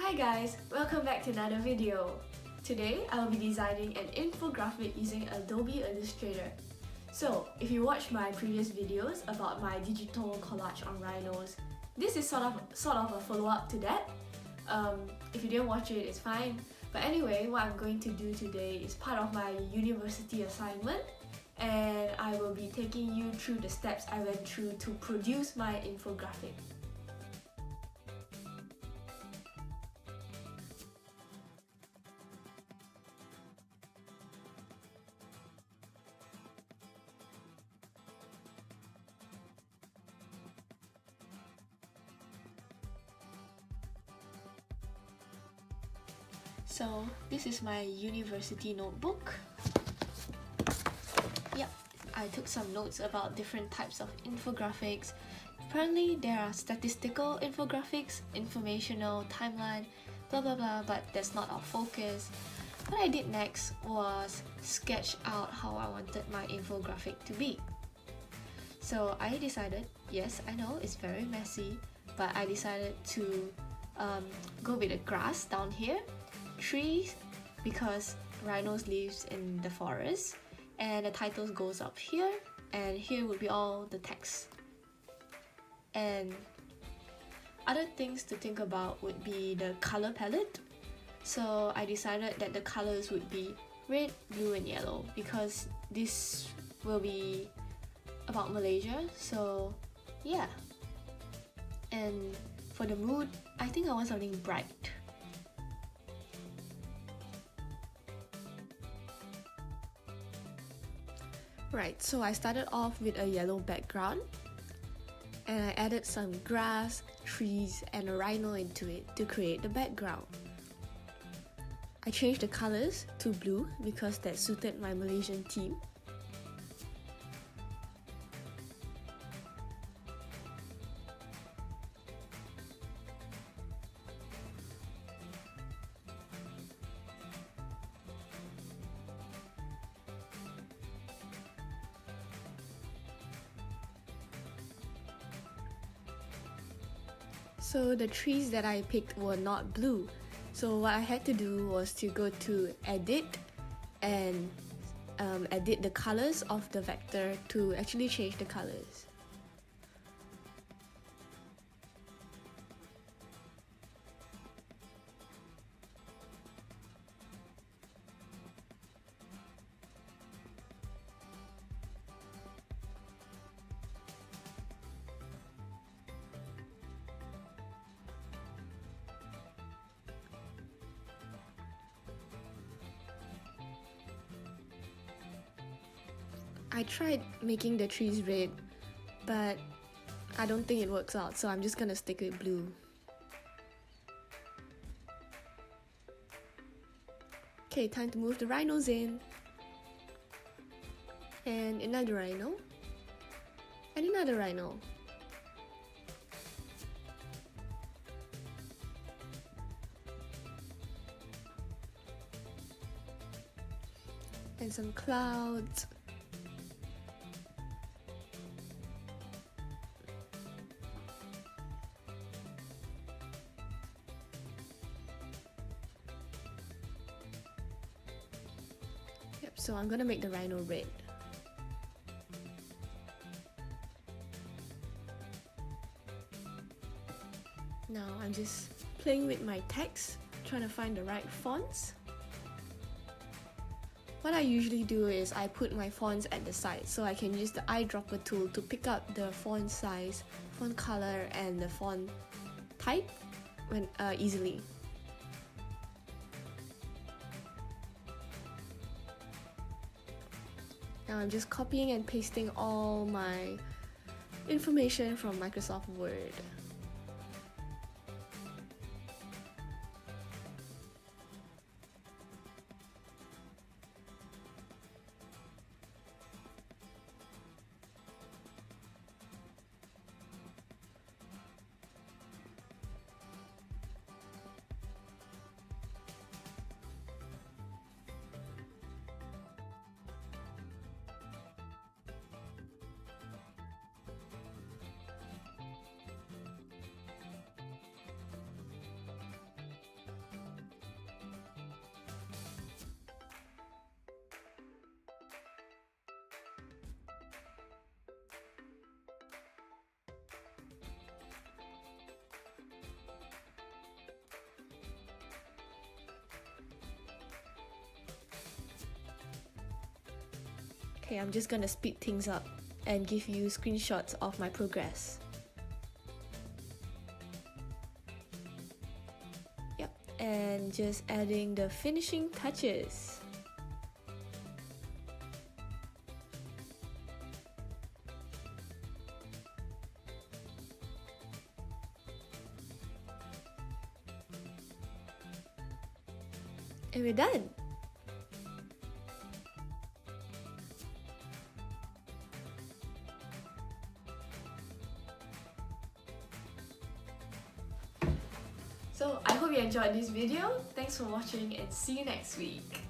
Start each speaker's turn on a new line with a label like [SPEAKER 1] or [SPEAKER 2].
[SPEAKER 1] Hi guys, welcome back to another video. Today I will be designing an infographic using Adobe Illustrator. So, if you watched my previous videos about my digital collage on rhinos, this is sort of sort of a follow-up to that. Um, if you didn't watch it, it's fine. But anyway, what I'm going to do today is part of my university assignment and I will be taking you through the steps I went through to produce my infographic. So this is my university notebook. Yep, I took some notes about different types of infographics. Apparently there are statistical infographics, informational, timeline, blah blah blah, but that's not our focus. What I did next was sketch out how I wanted my infographic to be. So I decided, yes, I know it's very messy, but I decided to um, go with the grass down here trees because rhinos lives in the forest and the titles goes up here and here would be all the text. And other things to think about would be the color palette. So I decided that the colors would be red, blue and yellow because this will be about Malaysia so yeah. And for the mood I think I want something bright Right, so I started off with a yellow background and I added some grass, trees and a rhino into it to create the background. I changed the colors to blue because that suited my Malaysian theme So the trees that I picked were not blue. So what I had to do was to go to edit and um, edit the colors of the vector to actually change the colors. I tried making the trees red, but I don't think it works out, so I'm just gonna stick with blue. Okay, time to move the rhinos in. And another rhino. And another rhino. And some clouds. So I'm gonna make the rhino red. Now I'm just playing with my text, trying to find the right fonts. What I usually do is I put my fonts at the side so I can use the eyedropper tool to pick up the font size, font color and the font type when uh, easily. Now I'm just copying and pasting all my information from Microsoft Word. Okay, I'm just gonna speed things up and give you screenshots of my progress. Yep, and just adding the finishing touches. And we're done! So I hope you enjoyed this video. Thanks for watching and see you next week.